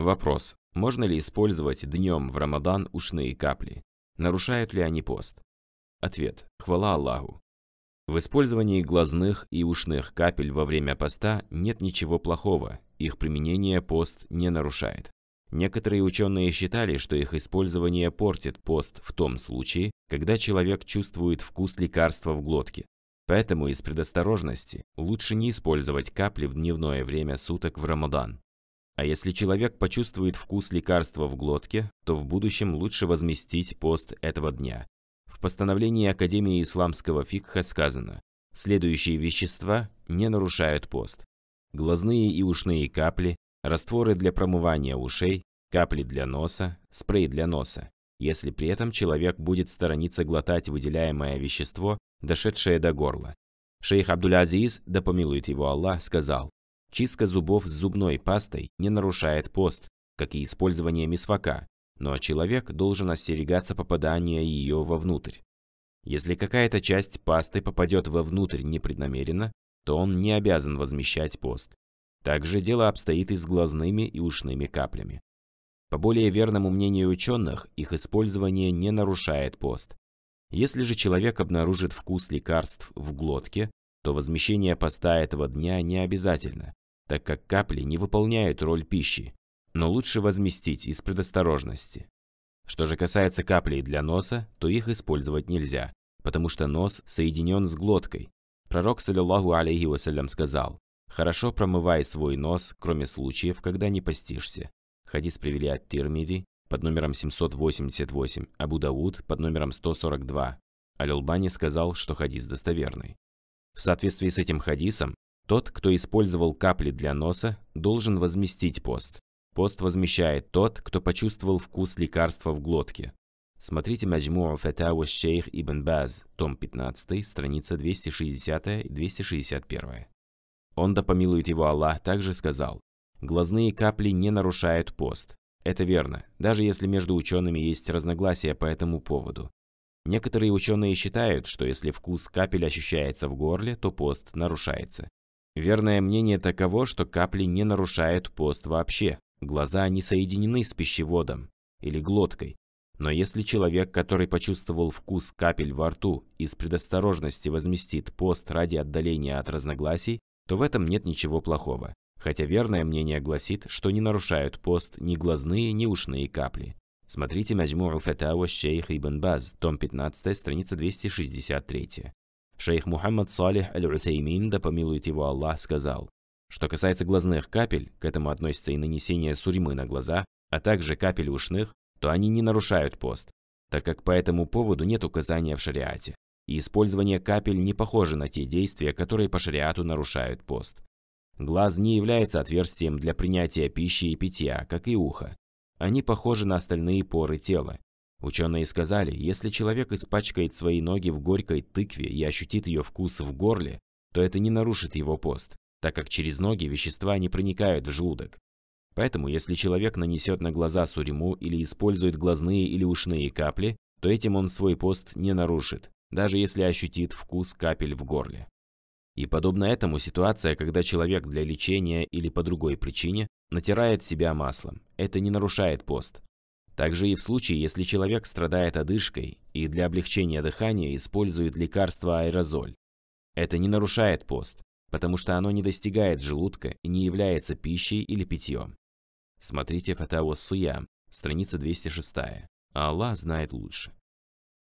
Вопрос. Можно ли использовать днем в Рамадан ушные капли? Нарушают ли они пост? Ответ. Хвала Аллаху. В использовании глазных и ушных капель во время поста нет ничего плохого, их применение пост не нарушает. Некоторые ученые считали, что их использование портит пост в том случае, когда человек чувствует вкус лекарства в глотке. Поэтому из предосторожности лучше не использовать капли в дневное время суток в Рамадан. А если человек почувствует вкус лекарства в глотке, то в будущем лучше возместить пост этого дня. В постановлении Академии исламского фикха сказано, следующие вещества не нарушают пост. Глазные и ушные капли, растворы для промывания ушей, капли для носа, спрей для носа, если при этом человек будет сторониться глотать выделяемое вещество, дошедшее до горла. Шейх Абдуль-Азиз, да помилует его Аллах, сказал, чистка зубов с зубной пастой не нарушает пост, как и использование мисвака, но человек должен остерегаться попадания ее вовнутрь. Если какая-то часть пасты попадет вовнутрь непреднамеренно, то он не обязан возмещать пост. Также дело обстоит и с глазными и ушными каплями. По более верному мнению ученых, их использование не нарушает пост. Если же человек обнаружит вкус лекарств в глотке, то возмещение поста этого дня не обязательно, так как капли не выполняют роль пищи, но лучше возместить из предосторожности. Что же касается каплей для носа, то их использовать нельзя, потому что нос соединен с глоткой. Пророк, саллиллаху алейхи вассалям, сказал, «Хорошо промывай свой нос, кроме случаев, когда не постишься». Хадис привели от Тирмиди под номером 788, Абу Дауд под номером 142. Аль-Албани сказал, что хадис достоверный. В соответствии с этим хадисом, тот, кто использовал капли для носа, должен возместить пост. Пост возмещает тот, кто почувствовал вкус лекарства в глотке. Смотрите Маджму'у Фатауа Шейх Ибн Баз, том 15, страница 260 и 261. Он, да помилует его Аллах, также сказал, Глазные капли не нарушают пост. Это верно, даже если между учеными есть разногласия по этому поводу. Некоторые ученые считают, что если вкус капель ощущается в горле, то пост нарушается. Верное мнение таково, что капли не нарушают пост вообще. Глаза не соединены с пищеводом или глоткой. Но если человек, который почувствовал вкус капель во рту, из предосторожности возместит пост ради отдаления от разногласий, то в этом нет ничего плохого хотя верное мнение гласит, что не нарушают пост ни глазные, ни ушные капли. Смотрите Маджму'у Фатава Шейх Ибн Баз, том 15, страница 263. Шейх Мухаммад Салих Аль-Утеймин, да помилует его Аллах, сказал, что касается глазных капель, к этому относится и нанесение суримы на глаза, а также капель ушных, то они не нарушают пост, так как по этому поводу нет указания в шариате. И использование капель не похоже на те действия, которые по шариату нарушают пост. Глаз не является отверстием для принятия пищи и питья, как и ухо. Они похожи на остальные поры тела. Ученые сказали, если человек испачкает свои ноги в горькой тыкве и ощутит ее вкус в горле, то это не нарушит его пост, так как через ноги вещества не проникают в желудок. Поэтому, если человек нанесет на глаза суриму или использует глазные или ушные капли, то этим он свой пост не нарушит, даже если ощутит вкус капель в горле. И подобно этому ситуация, когда человек для лечения или по другой причине натирает себя маслом. Это не нарушает пост. Также и в случае, если человек страдает одышкой и для облегчения дыхания использует лекарство аэрозоль. Это не нарушает пост, потому что оно не достигает желудка и не является пищей или питьем. Смотрите Фатаус Суям, страница 206. А Аллах знает лучше.